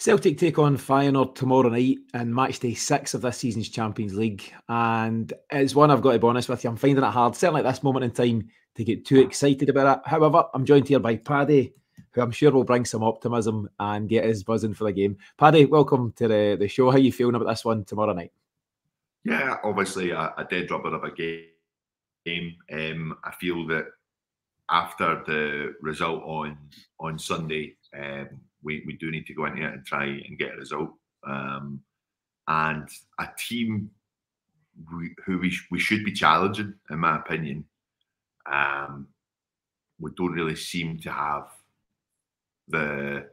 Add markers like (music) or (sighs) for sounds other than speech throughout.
Celtic take on Feyenoord tomorrow night in match day six of this season's Champions League. And it's one I've got to be honest with you, I'm finding it hard, certainly at this moment in time, to get too excited about it. However, I'm joined here by Paddy, who I'm sure will bring some optimism and get us buzzing for the game. Paddy, welcome to the, the show. How are you feeling about this one tomorrow night? Yeah, obviously a, a dead rubber of a game. Um, I feel that after the result on on Sunday, um, we, we do need to go into it and try and get a result. Um, and a team we, who we, sh- we should be challenging, in my opinion, um, we don't really seem to have the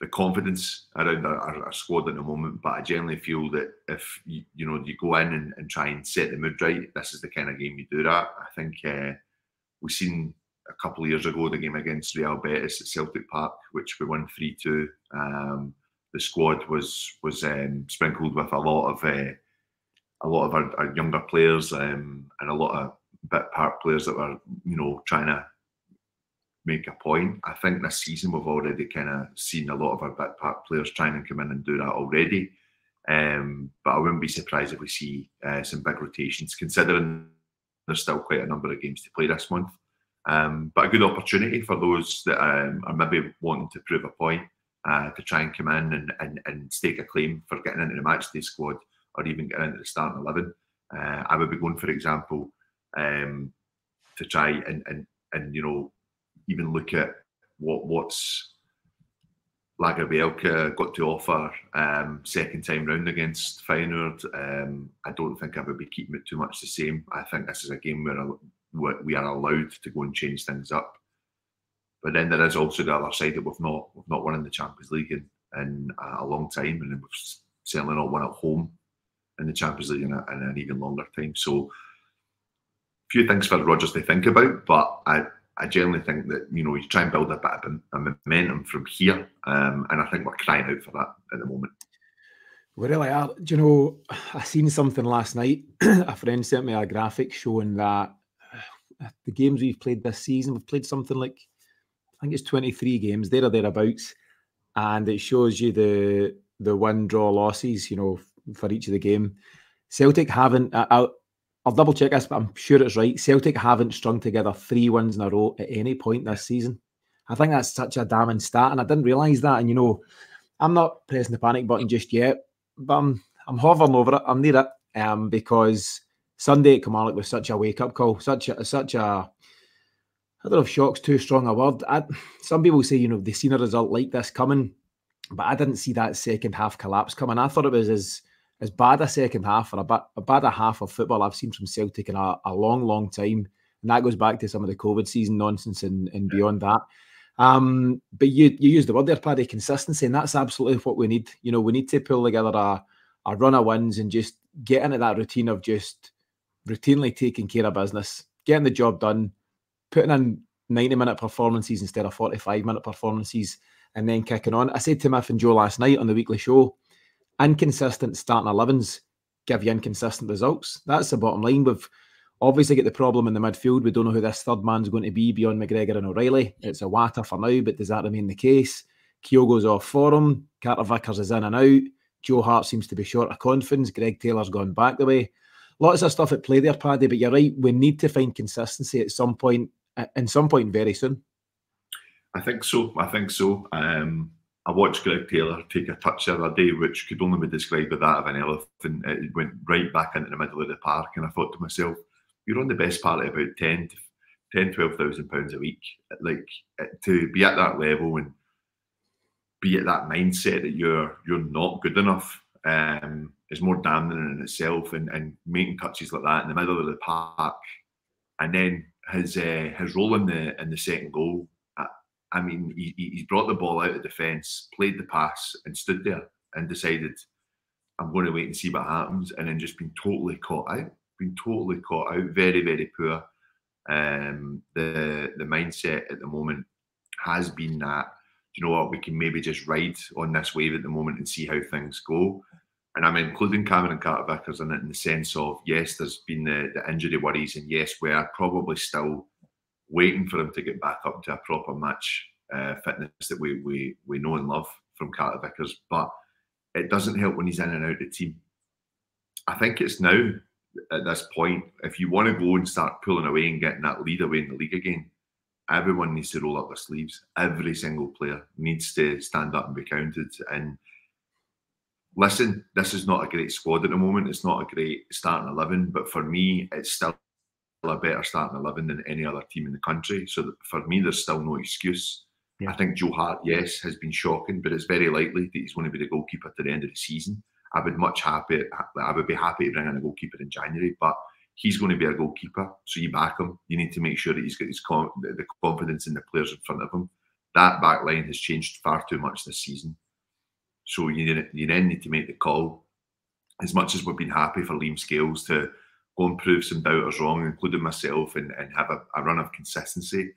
the confidence around our, our, our, squad at the moment. But I generally feel that if you, you know you go in and, and, try and set the mood right, this is the kind of game you do that. I think uh, we've seen a couple of years ago the game against Real Betis at Celtic Park, which we won three two. Um, the squad was was um, sprinkled with a lot of uh, a lot of our, our younger players um, and a lot of bit part players that were you know trying to make a point. I think this season we've already kind of seen a lot of our bit part players trying to come in and do that already. Um, but I wouldn't be surprised if we see uh, some big rotations, considering there's still quite a number of games to play this month. Um, but a good opportunity for those that um, are maybe wanting to prove a point uh, to try and come in and, and, and stake a claim for getting into the matchday squad or even getting into the starting 11. Uh, I would be going, for example, um, to try and, and, and, you know, even look at what what's Lagerbielke got to offer um, second time round against Feyenoord. Um, I don't think I would be keeping it too much the same. I think this is a game where we are allowed to go and change things up. But then there is also the other side that we've not we've not won in the Champions League in, in a long time, and we've certainly not won at home in the Champions League in, a, in an even longer time. So, a few things for Rodgers to think about, but I I generally think that you know you try and build a bit of a momentum from here, um, and I think we're crying out for that at the moment. We really are. Do you know? (sighs) I seen something last night. (clears throat) a friend sent me a graphic showing that the games we've played this season, we've played something like I think it's 23 games, there or thereabouts, and it shows you the the win, draw, losses, you know, for each of the game. Celtic haven't. I'll, I'll double check this, but I'm sure it's right. Celtic haven't strung together three wins in a row at any point this season. I think that's such a damning stat, and I didn't realise that. And you know, I'm not pressing the panic button just yet, but I'm I'm hovering over it. I'm near it, um, because Sunday at Kilmarnock was such a wake up call, such a such a I don't know if shock's too strong a word. I, some people say, you know, they've seen a result like this coming, but I didn't see that second half collapse coming. I thought it was as as bad a second half or a, ba- a bad a half of football I've seen from Celtic in a, a, long, long time. And that goes back to some of the COVID season nonsense and, and beyond that. Um, but you you use the word there, Paddy, consistency, and that's absolutely what we need. You know, we need to pull together a, a run of wins and just get into that routine of just routinely taking care of business, getting the job done, putting in 90 minute performances instead of 45 minute performances, and then kicking on. I said to Miff and Joe last night on the weekly show, inconsistent starting 11s give you inconsistent results. That's the bottom line. We've obviously got the problem in the midfield. We don't know who this third man's going to be beyond McGregor and O'Riley. It's Iwata for now, but does that remain the case? Kyogo's off for him. Carter Vickers is in and out. Joe Hart seems to be short of confidence. Greg Taylor's gone back the way lots of stuff at play there, Paddy. But you're right. We need to find consistency at some point, at some point very soon. I think so. I think so. Um, I watched Greg Taylor take a touch the other day, which could only be described with that of an elephant. It went right back into the middle of the park, and I thought to myself, "You're on the best part of about 10 to 10, 12,000 pounds a week. Like to be at that level and be at that mindset that you're you're not good enough um, is more damning in itself, and, and making touches like that in the middle of the park, and then his uh, his role in the in the second goal. I, I mean, he, he's brought the ball out of defence, played the pass, and stood there and decided, "I'm going to wait and see what happens," and then just been totally caught out, been totally caught out. Very very poor. Um, the the mindset at the moment has been that you know what, we can maybe just ride on this wave at the moment and see how things go. And I'm including Cameron Carter Vickers in it in the sense of yes, there's been the, the injury worries, and yes, we are probably still waiting for him to get back up to a proper match uh, fitness that we we we know and love. from Carter Vickers, but it doesn't help when he's in and out of the team. I think it's now at this point, if you want to go and start pulling away and getting that lead away in the league again, everyone needs to roll up their sleeves. Every single player needs to stand up and be counted. And listen, this is not a great squad at the moment. It's not a great starting 11, but for me, it's still a better starting 11 than any other team in the country. So for me, there's still no excuse. Yeah. I think Joe Hart, yes, has been shocking, but it's very likely that he's going to be the goalkeeper to the end of the season. I would much happy, I would be happy to bring in a goalkeeper in January, but he's going to be a goalkeeper. So you back him. You need to make sure that he's got his com- the confidence in the players in front of him. That back line has changed far too much this season. So you, you then need to make the call. As much as we've been happy for Liam Scales to go and prove some doubters wrong, including myself, and, and have a, a run of consistency,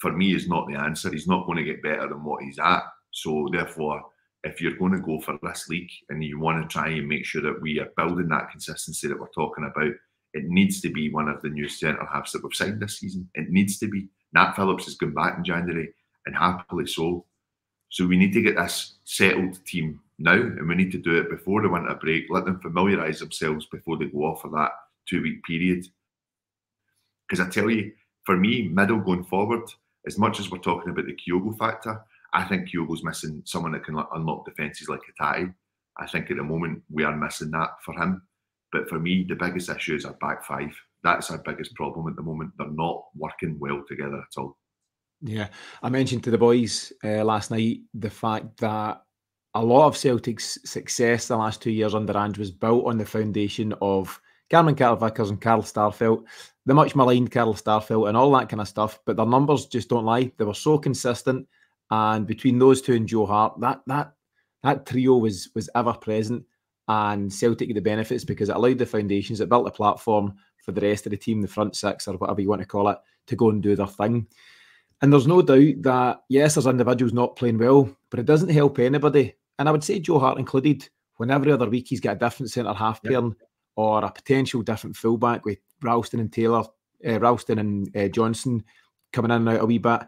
for me is not the answer. He's not going to get better than what he's at. So therefore, if you're going to go for this league and you want to try and make sure that we are building that consistency that we're talking about, it needs to be one of the new centre halves that we've signed this season. It needs to be. Nat Phillips has gone back in January and happily so. So we need to get this settled team now and we need to do it before the winter break. Let them familiarise themselves before they go off for that two week period. Because I tell you, for me, middle going forward, as much as we're talking about the Kyogo factor, I think Kyogo's missing someone that can unlock defences like Hatate. I think at the moment we are missing that for him. But for me, the biggest issue is our back five. That's our biggest problem at the moment. They're not working well together at all. Yeah, I mentioned to the boys uh, last night the fact that a lot of Celtic's success the last two years under Ange was built on the foundation of Cameron Carter Vickers and Carl Starfelt, the much maligned Carl Starfelt, and all that kind of stuff. But their numbers just don't lie. They were so consistent, and between those two and Joe Hart, that that that trio was was ever present, and Celtic the benefits because it allowed the foundations, it built the platform for the rest of the team, the front six or whatever you want to call it, to go and do their thing. And there's no doubt that yes, there's individuals not playing well, but it doesn't help anybody. And I would say Joe Hart included. When every other week he's got a different centre half yep. pairing or a potential different fullback with Ralston and Taylor, uh, Ralston and uh, Johnston coming in and out a wee bit.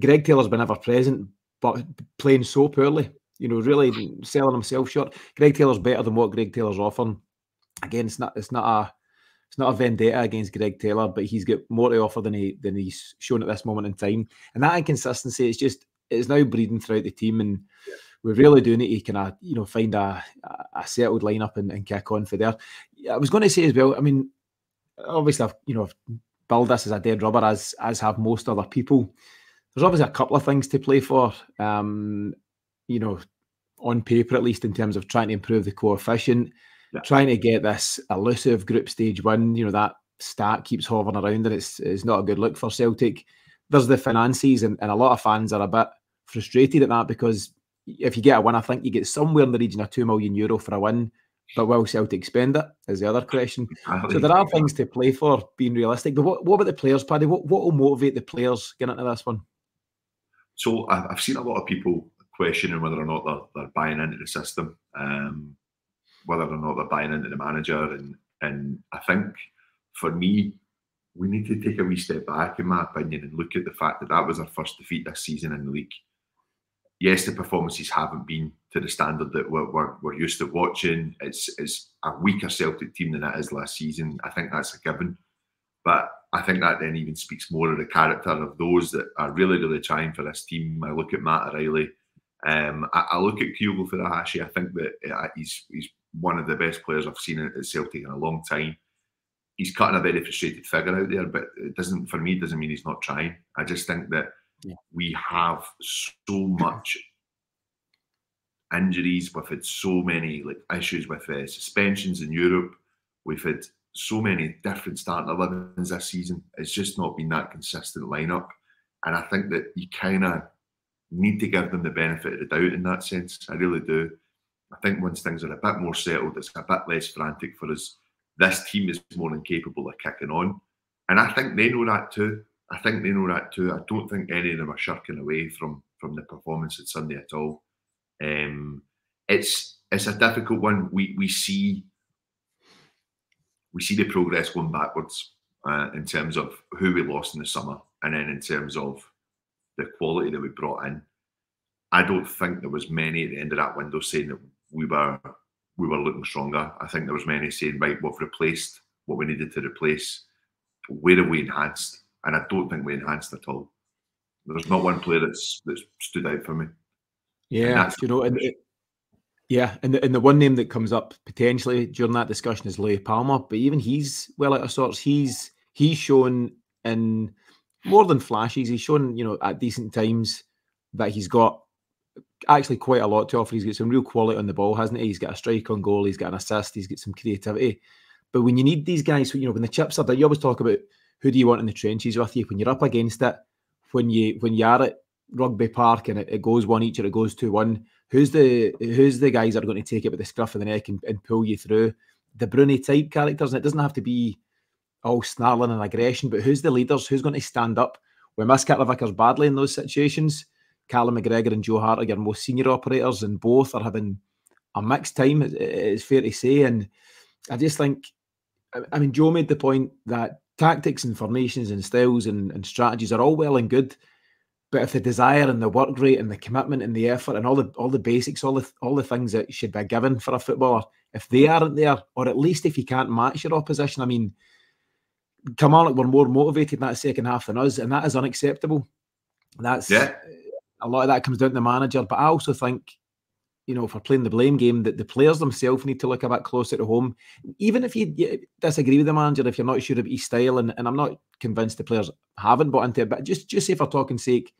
Greg Taylor's been ever present, but playing so poorly. You know, really selling himself short. Greg Taylor's better than what Greg Taylor's offering. Again, it's not it's not a it's not a vendetta against Greg Taylor, but he's got more to offer than he than he's shown at this moment in time. And that inconsistency is just it's now breeding throughout the team and we really do need to kind of you know find a, a settled lineup and, and kick on for there. I was going to say as well. I mean, obviously, I've you know build this as a dead rubber as as have most other people. There's obviously a couple of things to play for. Um, you know, on paper at least in terms of trying to improve the coefficient, yeah. trying to get this elusive group stage win. You know that stat keeps hovering around and it's it's not a good look for Celtic. There's the finances and, and a lot of fans are a bit frustrated at that because if you get a win, I think you get somewhere in the region of two million euro for a win. But will Celtic spend it? Is the other question. So there are things to play for, being realistic. But what, what about the players, Paddy? What what will motivate the players getting into this one? So I've seen a lot of people questioning whether or not they're, they're buying into the system, um, whether or not they're buying into the manager, and and I think for me, we need to take a wee step back, in my opinion, and look at the fact that that was our first defeat this season in the league yes, the performances haven't been to the standard that we're, we're, we're, used to watching. It's, it's a weaker Celtic team than it is last season. I think that's a given. But I think that then even speaks more of the character of those that are really, really trying for this team. I look at Matt O'Riley. Um, I, I, look at Kyogo Furuhashi. I think that uh, he's he's one of the best players I've seen at Celtic in a long time. He's cutting a very frustrated figure out there, but it doesn't for me doesn't mean he's not trying. I just think that yeah. We have so much injuries. We've had so many like issues with uh, suspensions in Europe. We've had so many different starting 11s this season. It's just not been that consistent lineup. And I think that you kind of need to give them the benefit of the doubt in that sense. I really do. I think once things are a bit more settled, it's a bit less frantic for us. This team is more than capable of kicking on. And I think they know that too. I think they know that too. I don't think any of them are shirking away from from the performance at Sunday at all. Um, it's it's a difficult one. We we see we see the progress going backwards uh, in terms of who we lost in the summer, and then in terms of the quality that we brought in. I don't think there was many at the end of that window saying that we were we were looking stronger. I think there was many saying, right, we've replaced what we needed to replace. Where have we enhanced? And I don't think we enhanced at all. There's not one player that's that's stood out for me. Yeah, you know, and it, yeah, and the, and the one name that comes up potentially during that discussion is Luis Palma, but even he's well out of sorts. He's he's shown in more than flashes. He's shown, you know, at decent times that he's got actually quite a lot to offer. He's got some real quality on the ball, hasn't he? He's got a strike on goal, he's got an assist, he's got some creativity. But when you need these guys, you know, when the chips are there, you always talk about who do you want in the trenches with you when you're up against it. When you when you are at rugby park and it, it goes one each or it goes two one, who's the who's the guys that are going to take it with the scruff of the neck and, and pull you through? The Broony type characters, and it doesn't have to be all snarling and aggression, but who's the leaders? Who's going to stand up? We miss Carter Vickers badly in those situations. Callum McGregor and Joe Hart are your most senior operators, and both are having a mixed time, it's fair to say. And I just think, I mean, Joe made the point that tactics and formations and styles and, and strategies are all well and good, but if the desire and the work rate and the commitment and the effort and all the all the basics, all the all the things that should be given for a footballer, if they aren't there, or at least if you can't match your opposition, I mean, Kilmarnock were more motivated in that second half than us, and that is unacceptable. That's yeah. A lot of that comes down to the manager, but I also think, you know, for playing the blame game, that the players themselves need to look a bit closer to home. Even if you, you disagree with the manager, if you're not sure of his style, and, and I'm not convinced the players haven't bought into it, but just just say for talking sake,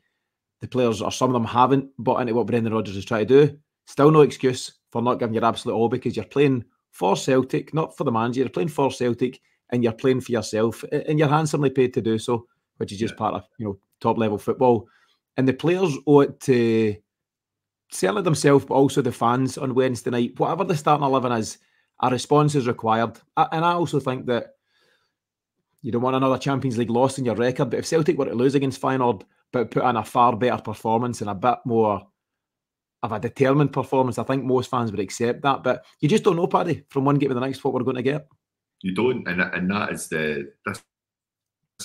the players or some of them haven't bought into what Brendan Rodgers is trying to do. Still no excuse for not giving your absolute all because you're playing for Celtic, not for the manager. You're playing for Celtic and you're playing for yourself and you're handsomely paid to do so, which is just yeah. part of you know top level football. And the players owe it to certainly themselves, but also the fans on Wednesday night. Whatever the starting eleven is, a response is required. And I also think that you don't want another Champions League loss in your record. But if Celtic were to lose against Feyenoord, but put in a far better performance and a bit more of a determined performance, I think most fans would accept that. But you just don't know, Paddy, from one game to the next what we're going to get you don't, and and that is the this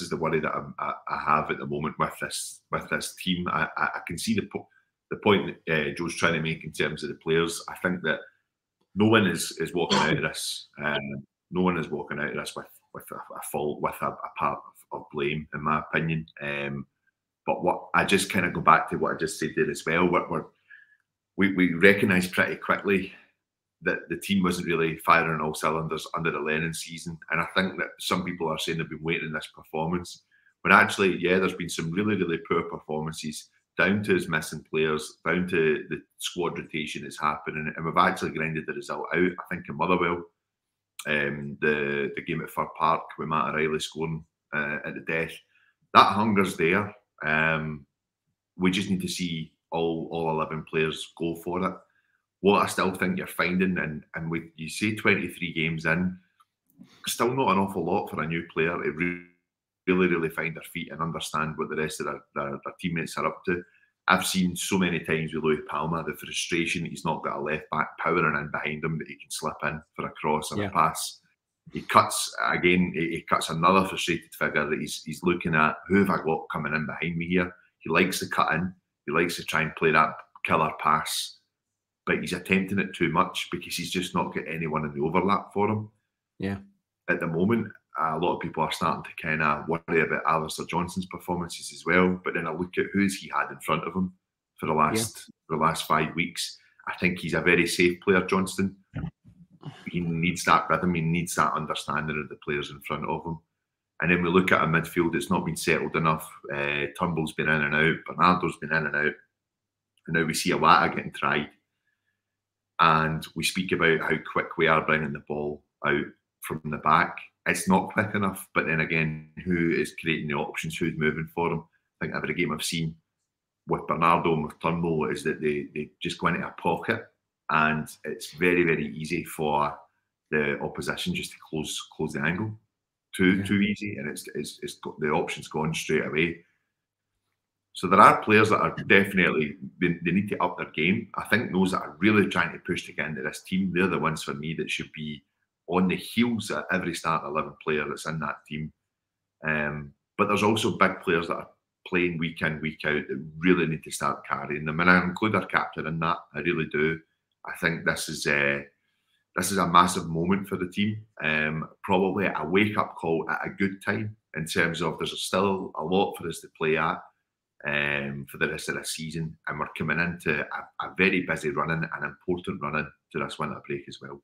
is the worry that I, I, have at the moment with this with this team. I, I can see the the point that uh, Joe's trying to make in terms of the players. I think that no one is is walking out of this. Um, no one is walking out of this with with a, a fault, with a, a part of, of, blame, in my opinion. Um, but what I just kind of go back to what I just said there as well. We're, we're, we we recognise pretty quickly that the team wasn't really firing all cylinders under the Lennon season. And I think that some people are saying they've been waiting this performance. But actually, yeah, there's been some really, really poor performances down to his missing players, down to the squad rotation that's happening. And we've actually grinded the result out, I think, in Motherwell. Um, the the game at Fir Park with Matt O'Riley scoring uh, at the death. That hunger's there. Um, we just need to see all all 11 players go for it what I still think you're finding, and and we you say 23 games in, still not an awful lot for a new player to really, really, really find their feet and understand what the rest of their, their, their teammates are up to. I've seen so many times with Luis Palma the frustration that he's not got a left back powering in behind him that he can slip in for a cross or yeah. a pass. He cuts again. He, cuts another frustrated figure that he's he's looking at. Who have I got coming in behind me here? He likes to cut in. He likes to try and play that killer pass but he's attempting it too much because he's just not got anyone in the overlap for him. Yeah. At the moment, a lot of people are starting to kind of worry about Alistair Johnston's performances as well. But then I look at who's he had in front of him for the last yeah. for the last five weeks. I think he's a very safe player, Johnston. He needs that rhythm. He needs that understanding of the players in front of him. And then we look at a midfield that's not been settled enough. Uh, Turnbull's been in and out. Bernardo's been in and out. And now we see Iwata getting tried and we speak about how quick we are bringing the ball out from the back. It's not quick enough, but then again, who is creating the options? Who's moving for them? I think every game I've seen with Bernardo and with Turnbull is that they, they just go into a pocket and it's very, very easy for the opposition just to close close the angle. Too yeah. too easy, and it's, it's, it's got, the options gone straight away. So there are players that are definitely they, need to up their game. I think those that are really trying to push to get into this team, they're the ones for me that should be on the heels of every start eleven player that's in that team. Um, but there's also big players that are playing week in, week out that really need to start carrying them. And I include our captain in that. I really do. I think this is a this is a massive moment for the team. Um, probably a wake up call at a good time in terms of there's still a lot for us to play at um, for the rest of the season, and we're coming into a, a very busy running, an important running to this winter break as well.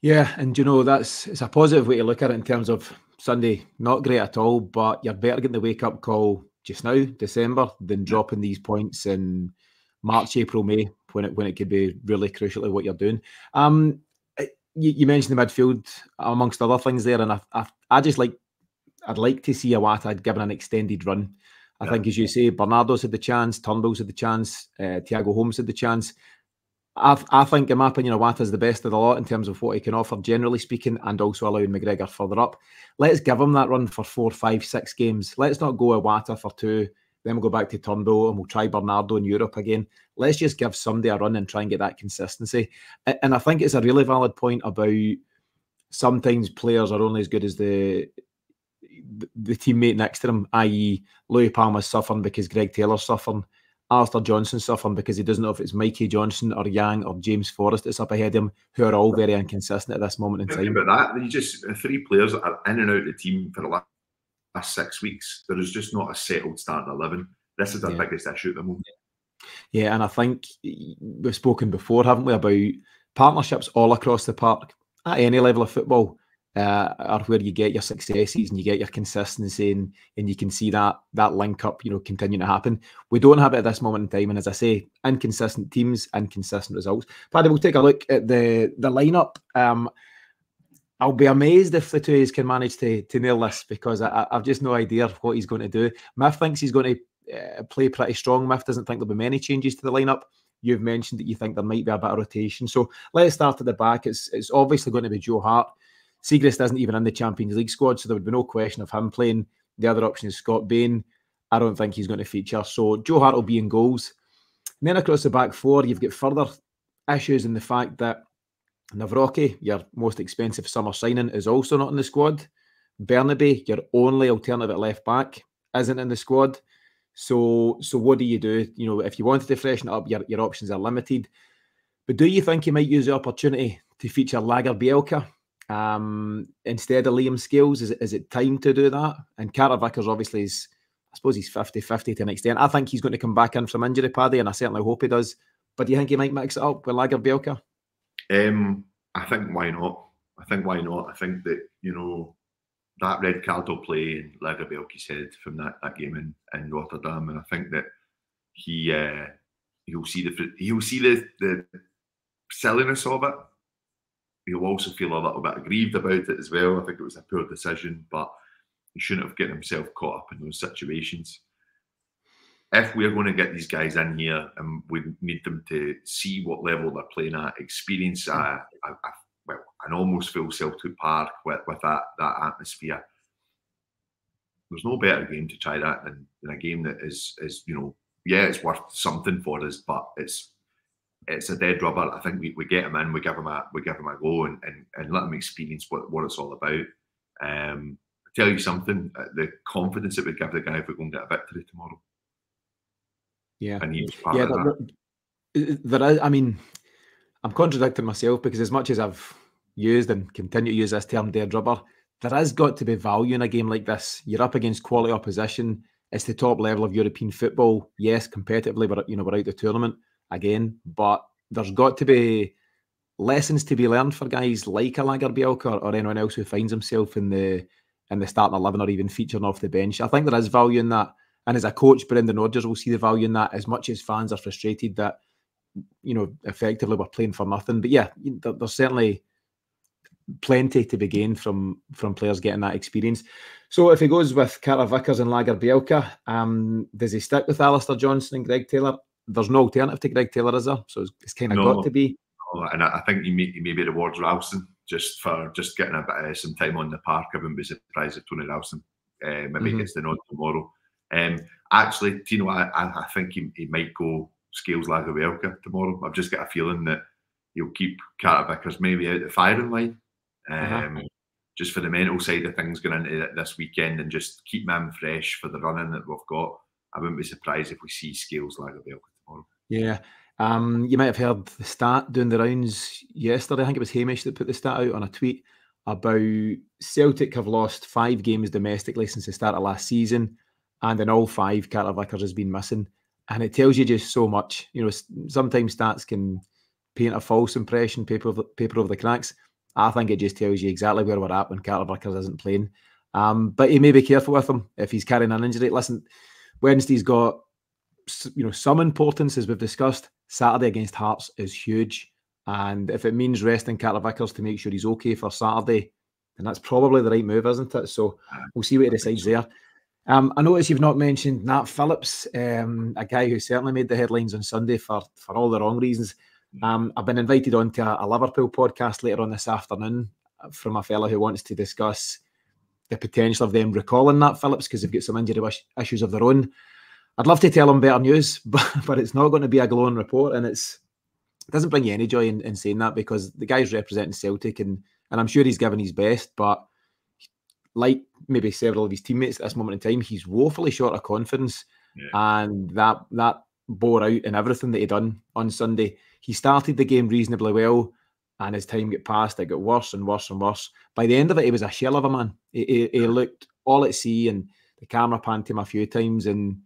Yeah, and you know that's it's a positive way to look at it in terms of Sunday. Not great at all, but you're better getting the wake up call just now, December, than dropping these points in March, April, May, when it when it could be really crucial to what you're doing. Um, you, you mentioned the midfield amongst other things there, and I, I, I just like I'd like to see Iwata given an extended run. I yeah. think, as you say, Bernardo's had the chance, Turnbull's had the chance, uh, Thiago Holm's had the chance. I, I think, in my opinion, Iwata's the best of the lot in terms of what he can offer, generally speaking, and also allowing McGregor further up. Let's give him that run for four, five, six games. Let's not go Iwata for two, then we'll go back to Turnbull and we'll try Bernardo in Europe again. Let's just give somebody a run and try and get that consistency. And I think it's a really valid point about sometimes players are only as good as the the teammate next to him, i.e., Luis Palma's suffering because Greg Taylor's suffering. Alistair Johnston suffering because he doesn't know if it's Mikey Johnston or Yang or James Forrest that's up ahead of him, who are all very inconsistent at this moment in time. About that, you just three players that are in and out of the team for the last six weeks. There is just not a settled starting eleven. This is the yeah. biggest issue at the moment. Yeah, and I think we've spoken before, haven't we, about partnerships all across the park at any level of football uh, are where you get your successes and you get your consistency and, and you can see that that link up you know continuing to happen we don't have it at this moment in time and as i say inconsistent teams inconsistent results paddy we'll take a look at the the lineup um I'll be amazed if the two can manage to to nail this because I, have just no idea what he's going to do. Miff thinks he's going to uh, play pretty strong. Miff doesn't think there'll be many changes to the lineup. You've mentioned that you think there might be a bit of rotation. So let's start at the back. It's it's obviously going to be Joe Hart. Siegrist isn't even in the Champions League squad, so there would be no question of him playing. The other option is Scott Bain. I don't think he's going to feature. So Joe Hart will be in goals. And then across the back four, you've got further issues in the fact that Nawrocki, your most expensive summer signing, is also not in the squad. Bernabei, your only alternative at left back, isn't in the squad. So, so what do you do? You know, if you wanted to freshen up, your, your options are limited. But do you think you might use the opportunity to feature Lagerbielke um, instead of Liam Scales? Is it, is it time to do that? And Carter Vickers obviously is, I suppose he's 50 50 to an extent. I think he's going to come back in from injury, Paddy, and I certainly hope he does. But do you think he might mix it up with Lagerbielke? Um, I think why not? I think why not? I think that, you know, that red card will play in Lagerbielke said from that, that game in, in Rotterdam. And I think that he uh, he'll see the he'll see the, the silliness of it he'll also feel a little bit aggrieved about it as well. I think it was a poor decision, but he shouldn't have gotten himself caught up in those situations. If we're going to get these guys in here and we need them to see what level they're playing at, experience a, mm. a, a well, an almost full Celtic Park with, with that that atmosphere, there's no better game to try that than, than a game that is is you know yeah it's worth something for us, but it's it's a dead rubber. I think we, we get him in, we give him a we give him a go, and, and, and let him experience what, what it's all about. Um, tell you something, uh, the confidence it would give the guy if we're going to get a victory tomorrow. Yeah, and he's part yeah, of that. There, there is. I mean, I'm contradicting myself because as much as I've used and continue to use this term dead rubber, there has got to be value in a game like this. You're up against quality opposition. It's the top level of European football. Yes, competitively, but you know we're out the tournament again. But there's got to be lessons to be learned for guys like a Lagerbielke or, or anyone else who finds himself in the in the starting eleven or even featuring off the bench. I think there is value in that. And as a coach, Brendan Rodgers will see the value in that as much as fans are frustrated that, you know, effectively we're playing for nothing. But yeah, there, there's certainly plenty to be gained from from players getting that experience. So if he goes with Carter Vickers and Lagerbielke, um, does he stick with Alistair Johnston and Greg Taylor? There's no alternative to Greg Taylor, is there? So it's, it's kind of no, got to be. No, and I think he may, he maybe rewards Ralston just for just getting a bit of some time on the park. I wouldn't be surprised if Tony Ralston uh, maybe mm-hmm. gets the nod tomorrow. Um, actually, you know, I, I think he, he might go Scales Lagerbielke tomorrow. I've just got a feeling that he'll keep Carter Vickers maybe out the firing line. Uh-huh. Um, uh-huh. just for the mental side of things going into this weekend and just keep them fresh for the running that we've got. I wouldn't be surprised if we see Scales tomorrow. Yeah. Um, you might have heard the stat doing the rounds yesterday. I think it was Hamish that put the stat out on a tweet about Celtic have lost five games domestically since the start of last season, and in all five, Carter Vickers has been missing. And it tells you just so much. You know, sometimes stats can paint a false impression, paper over, paper over the cracks. I think it just tells you exactly where we're at when Carter Vickers isn't playing. Um, but you may be careful with him if he's carrying an injury. Listen, Wednesday's got you know some importance as we've discussed. Saturday against Hearts is huge, and if it means resting Carter Vickers to make sure he's okay for Saturday, then that's probably the right move, isn't it? So we'll see what he decides there. Um, I notice you've not mentioned Nat Phillips, um, a guy who certainly made the headlines on Sunday for for all the wrong reasons. Um, I've been invited on to a, a, Liverpool podcast later on this afternoon uh, from a fellow who wants to discuss the potential of them recalling Nat Phillips because they've got some injury issues of their own. I'd love to tell them better news, (laughs) but, but it's not going to be a glowing report, and it's it doesn't bring you any joy in, in saying that because the guy's representing Celtic, and and I'm sure he's given his best, but like maybe several of his teammates at this moment in time, he's woefully short of confidence, yeah. and that that bore out in everything that he'd done on Sunday. He started the game reasonably well, and as time got past, it got worse and worse and worse. By the end of it, he was a shell of a man. He, he, he looked all at sea, and the camera panned him a few times. And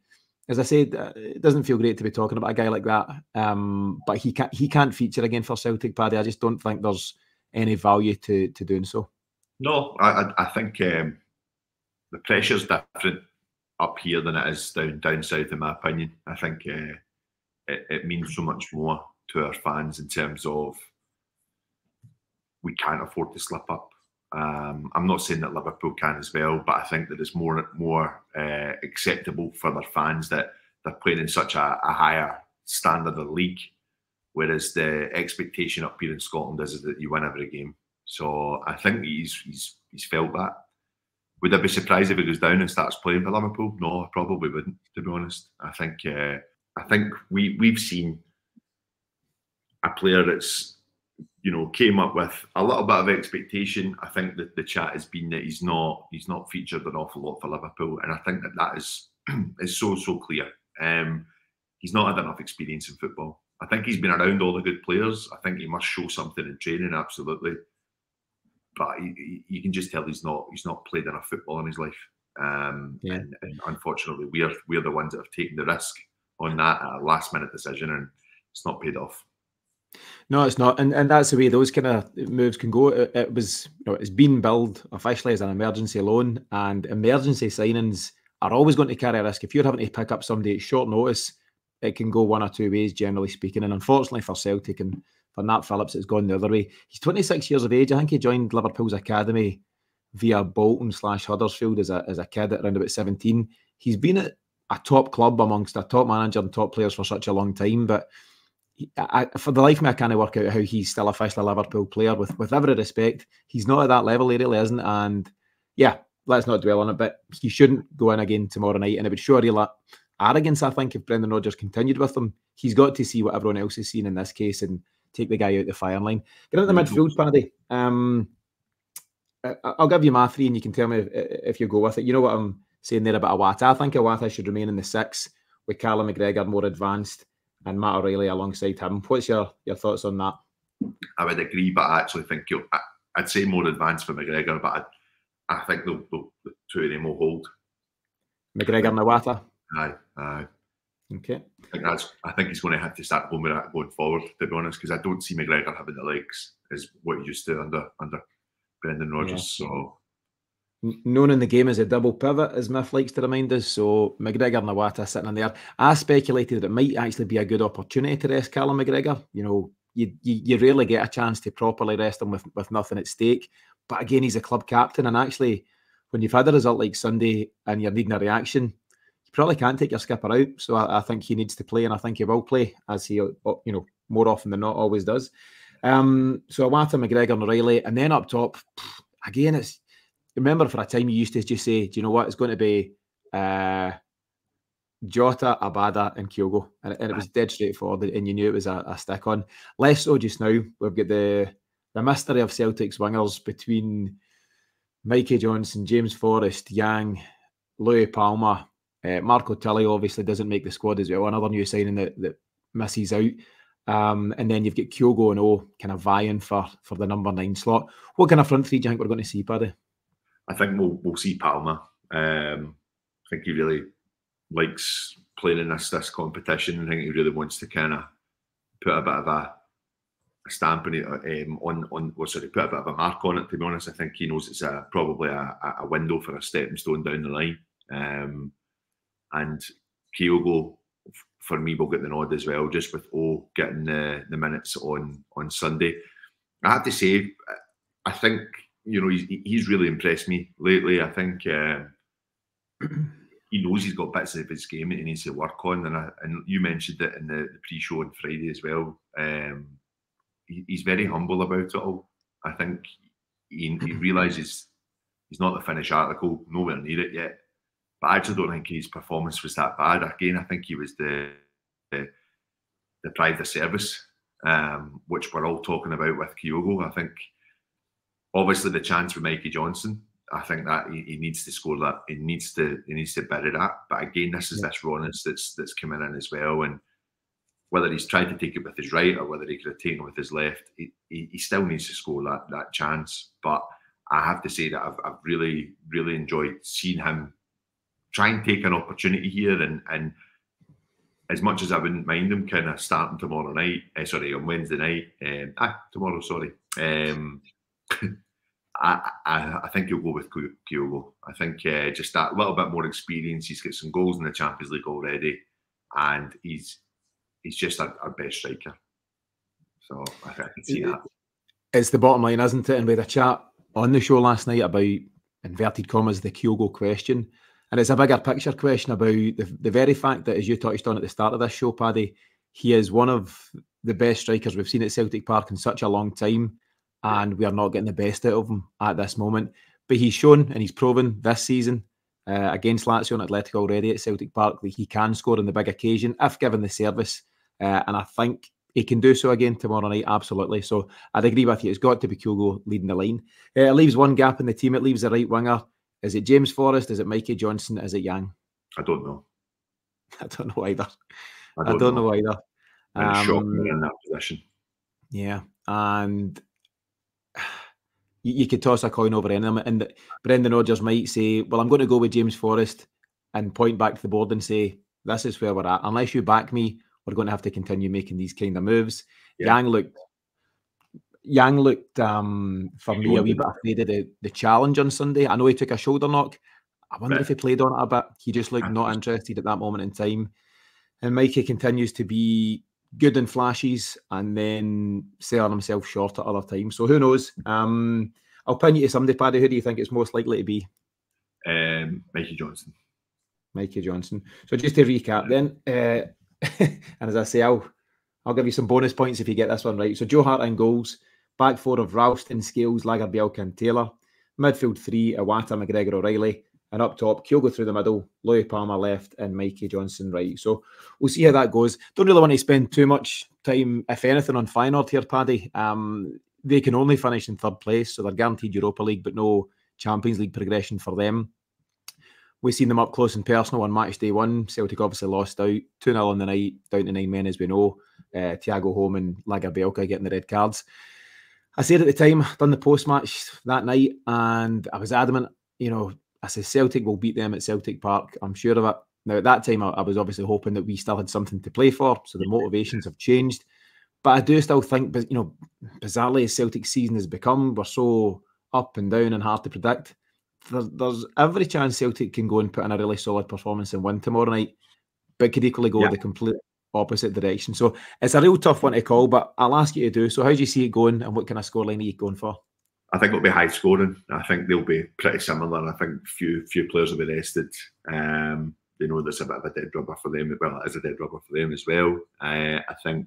as I said, uh, it doesn't feel great to be talking about a guy like that. Um, but he can't he can't feature again for Celtic, Paddy. I just don't think there's any value to to doing so. No, I I think um, the pressure's different up here than it is down down south, in my opinion. I think uh, it, it means so much more to our fans in terms of we can't afford to slip up. Um, I'm not saying that Liverpool can as well, but I think that it's more more uh, acceptable for their fans that they're playing in such a, a, higher standard of league, whereas the expectation up here in Scotland is, that you win every game. So I think he's he's he's felt that. Would I be surprised if he goes down and starts playing for Liverpool? No, I probably wouldn't. To be honest, I think uh, I think we we've seen a player that's you know came up with a little bit of expectation. I think that the chat has been that he's not he's not featured an awful lot for Liverpool, and I think that that is (clears throat) is so so clear. Um, he's not had enough experience in football. I think he's been around all the good players. I think he must show something in training, absolutely. But you can just tell he's not he's not played enough football in his life. Um, yeah. and, and, unfortunately, we're we're the ones that have taken the risk on that last minute decision, and it's not paid off. No, it's not, and and that's the way those kind of moves can go. It, it was, you know, it's been billed officially as an emergency loan, and emergency signings are always going to carry a risk. If you're having to pick up somebody at short notice, it can go one or two ways, generally speaking. And unfortunately for Celtic and for Nat Phillips, it's gone the other way. He's 26 years of age. I think he joined Liverpool's academy via Bolton slash Huddersfield as a as a kid at around about 17. He's been at a top club amongst a top manager and top players for such a long time, but I, for the life of me, I can't work out how he's still officially a Liverpool player. With with every respect, he's not at that level. He really isn't. And yeah, let's not dwell on it. But he shouldn't go in again tomorrow night. And it would show a real arrogance, I think, if Brendan Rodgers continued with him. He's got to see what everyone else is seeing in this case and take the guy out the firing line. Get into the midfield, Paddy. Um, I'll give you my three, and you can tell me if, if you go with it. You know what I'm saying there about Iwata. I think Iwata should remain in the six with Callum McGregor more advanced and Matt O'Riley alongside him. What's your your thoughts on that? I would agree, but I actually think you I'd say more advanced for McGregor, but I, I think the, the, the, two of them will hold. McGregor and Iwata? Aye, aye. Okay. I think that's. I think he's going to have to start going with that going forward. To be honest, because I don't see McGregor having the legs as what he used to under under Brendan Rodgers. Yeah. So known in the game as a double pivot, as Miff likes to remind us. So McGregor and Iwata sitting in there. I speculated that it might actually be a good opportunity to rest Callum McGregor. You know, you, you, you rarely get a chance to properly rest him with, with nothing at stake. But again, he's a club captain. And actually, when you've had a result like Sunday and you're needing a reaction, you probably can't take your skipper out. So I, I think he needs to play, and I think he will play, as he, you know, more often than not always does. Um, so Iwata, McGregor, and O'Riley. And then up top, again, it's remember for a time you used to just say, do you know what? It's going to be uh, Jota, Abada, and Kyogo. And, and, it was dead straightforward, and you knew it was a, a, stick on. Less so just now. We've got the the mystery of Celtic's wingers between Mikey Johnston, James Forrest, Yang, Luis Palma, uh, Marco Tilio obviously doesn't make the squad as well. Another new signing that, that misses out. Um, and then you've got Kyogo and O kind of vying for for the number nine slot. What kind of front three do you think we're going to see, Paddy? I think we'll we'll see Palma. Um, I think he really likes playing in this this competition. I think he really wants to kind of put a bit of a, a stamp on it, um, on on well, sorry, put a bit of a mark on it. To be honest, I think he knows it's a, probably a, a window for a stepping stone down the line. Um, and Kyogo, for me, will get the nod as well, just with O getting the, the minutes on on Sunday. I have to say, I think you know he's, he's really impressed me lately. I think. Uh, (clears throat) he knows he's got bits of his game that he needs to work on, and I, and you mentioned it in the, the pre-show on Friday as well. Um, he, he's very humble about it all. I think he, he realizes he's not the finished article, nowhere near it yet. But I actually don't think his performance was that bad. Again, I think he was the the, the pride of service, um, which we're all talking about with Kyogo. I think obviously the chance for Mikey Johnston. I think that he, he, needs to score that. He needs to he needs to bury that. But again, this is yeah. this rawness that's that's coming in as well. And whether he's tried to take it with his right or whether he could have taken it with his left, he, he, he still needs to score that that chance. But I have to say that I've, I've really really enjoyed seeing him try and take an opportunity here and and as much as I wouldn't mind him kind of starting tomorrow night, uh, sorry, on Wednesday night, um, ah, tomorrow, sorry, um, I, I, I think you'll go with Kyogo. I think uh, just that little bit more experience. He's got some goals in the Champions League already, and he's he's just our, our best striker. So I, I can see that. It's the bottom line, isn't it? And we had a chat on the show last night about inverted commas the Kyogo question, and it's a bigger picture question about the, the very fact that, as you touched on at the start of this show, Paddy, he is one of the best strikers we've seen at Celtic Park in such a long time and we are not getting the best out of him at this moment. But he's shown and he's proven this season uh, against Lazio and Atletico already at Celtic Park that he can score on the big occasion if given the service. Uh, and I think he can do so again tomorrow night, absolutely. So I'd agree with you. It's got to be Kyogo leading the line. Uh, it leaves one gap in the team. It leaves the right winger. Is it James Forrest? Is it Mikey Johnston? Is it Yang? I don't know. (laughs) I don't know either. I don't, I don't know. know. either. Um, in that position. Yeah, and you, you, could toss a coin over any of them. And Brendan Rodgers might say, Well, I'm going to go with James Forrest and point back to the board and say, This is where we're at. Unless you back me, we're going to have to continue making these kind of moves. Yeah. Yang looked Yang looked um, for me a wee bit afraid of the, the challenge on Sunday. I know he took a shoulder knock. I wonder if he played on it a bit. He just looked not (laughs) interested at that moment in time. And Mikey continues to be good in flashes and then selling himself short at other times. So who knows? Um, I'll pin you to somebody, Paddy. Who do you think it's most likely to be? Um, Mikey Johnston. Mikey Johnston. So just to recap, then, uh, (laughs) and as I say, I'll I'll give you some bonus points if you get this one right. So Joe Hart in goals, back four of Ralston, Scales, Lagerbielke, and Taylor. Midfield three, Iwata, McGregor, O'Riley. And up top, Kyogo through the middle, Luis Palma left, and Mikey Johnston right. So we'll see how that goes. Don't really want to spend too much time, if anything, on Feyenoord here, Paddy. Um, they can only finish in third place, so they're guaranteed Europa League, but no Champions League progression for them. We've seen them up close and personal on match day one. Celtic obviously lost out 2 0 on the night, down to nine men, as we know. Uh, Thiago Holm and Lagerbielke getting the red cards. I said at the time, done the post match that night, and I was adamant, you know, I said Celtic will beat them at Celtic Park. I'm sure of it. Now at that time, I, I was obviously hoping that we still had something to play for, so the motivations have changed. But I do still think, you know, bizarrely as Celtic season has become, we're so up and down and hard to predict. There, there's every chance Celtic can go and put in a really solid performance and win tomorrow night, but could equally go yeah. the complete opposite direction. So it's a real tough one to call, but I'll ask you to do. So how do you see it going, and what kind of scoreline are you going for? I think it'll be high scoring. I think they'll be pretty similar. I think few few players will be rested. Um, they know there's a bit of a dead rubber for them. Well, it is a dead rubber for them as well. Uh, I think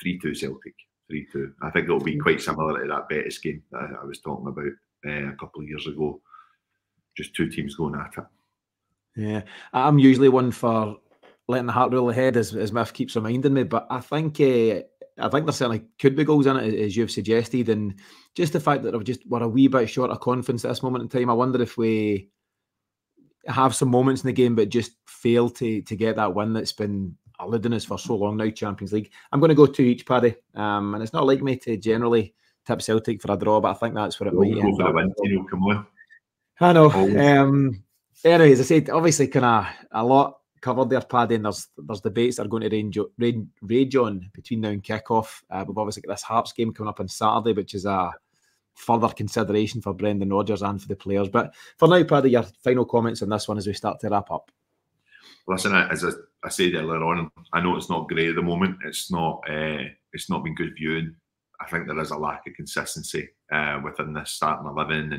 three two Celtic. Three two. I think it'll be quite similar to that Betis game that I was talking about uh, a couple of years ago. Just two teams going at it. Yeah, I'm usually one for letting the heart rule ahead, as, as Miff keeps reminding me. But I think uh, I think there certainly could be goals in it, as you've suggested, and just the fact that we're just we're a wee bit short of confidence at this moment in time. I wonder if we have some moments in the game, but just fail to to get that win that's been eluding us for so long now. Champions League. I'm going to go to each, Paddy, um, and it's not like me to generally tip Celtic for a draw, but I think that's what it might. Go for the win, know, come on. I know. Um, anyways, I said obviously kind of a lot covered there, Paddy, and there's there's debates that are going to range, rage, rage on between now and kickoff. Uh, we've obviously got this Hearts game coming up on Saturday, which is a further consideration for Brendan Rodgers and for the players. But for now, Paddy, your final comments on this one as we start to wrap up. Listen, as I, I said earlier on, I know it's not great at the moment. It's not. Uh, it's not been good viewing. I think there is a lack of consistency uh, within this starting eleven,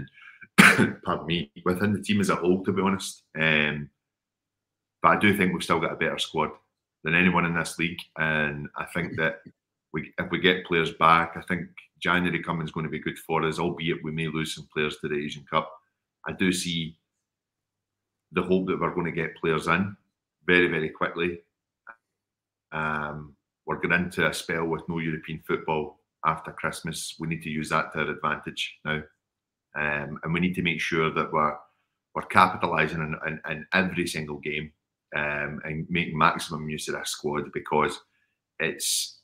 and (coughs) pardon me, within the team as a whole. To be honest, um, but I do think we've still got a better squad than anyone in this league, and I think that we, if we get players back, I think January coming is going to be good for us. Albeit we may lose some players to the Asian Cup, I do see the hope that we're going to get players in very, very quickly. Um, we're going into a spell with no European football after Christmas. We need to use that to our advantage now, um, and we need to make sure that we're we're capitalising in, in, in every single game um, and make maximum use of that squad because it's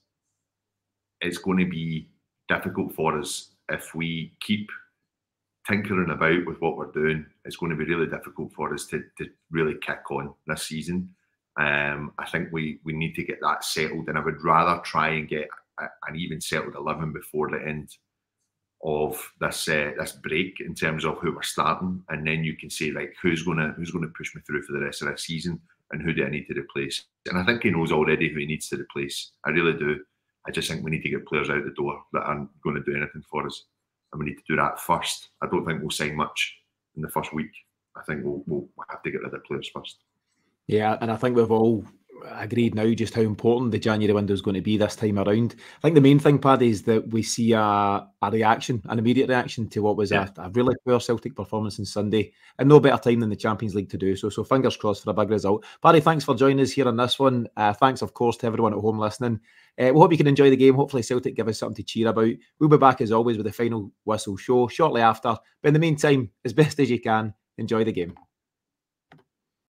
it's going to be difficult for us if we keep tinkering about with what we're doing. It's going to be really difficult for us to, to really kick on this season. Um, I think we we need to get that settled, and I would rather try and get a, an even settled eleven before the end of this uh, this break in terms of who we're starting, and then you can say like who's gonna who's gonna push me through for the rest of this season, and who do I need to replace? And I think he knows already who he needs to replace. I really do. I just think we need to get players out the door that aren't going to do anything for us, and we need to do that first. I don't think we'll sign much in the first week. I think we'll, we'll have to get rid of players first. Yeah, and I think we've all agreed now just how important the January window is going to be this time around. I think the main thing, Paddy, is that we see a, a reaction, an immediate reaction to what was yeah. a, a, really poor Celtic performance on Sunday, and no better time than the Champions League to do so. So fingers crossed for a big result. Paddy, thanks for joining us here on this one. Uh, thanks, of course, to everyone at home listening. Uh, we hope you can enjoy the game. Hopefully, Celtic give us something to cheer about. We'll be back as always with the final whistle show shortly after. But in the meantime, as best as you can, enjoy the game.